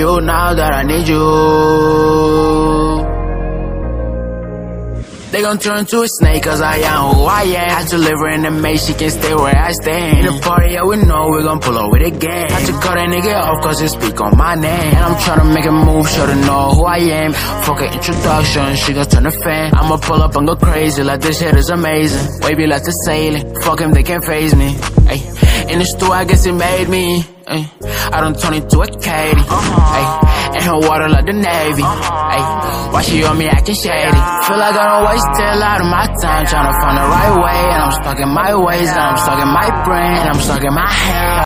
you now that I need you. They gon' turn to a snake cause I am who I am. I deliver in the maze, she can stay where I stand. In the party, yeah, we know we gon' pull up with a gang. I just cut that nigga off cause he speak on my name. And I'm tryna make a move, sure to know who I am. Fuck an introduction, she gon' turn a fan. I'ma pull up and go crazy, like this shit is amazing. Wavy like the sailing, fuck him, they can't phase me. Ay. In the store, I guess it made me. Ay. I done turned into a Katie. Uh-huh. Ay. And her water like the Navy. Uh-huh. Ay. Why she on me acting shady? Feel like I don't waste a lot of my time trying to find the right way. And I'm stuck in my ways, and I'm stuck in my brain, and I'm stuck in my head.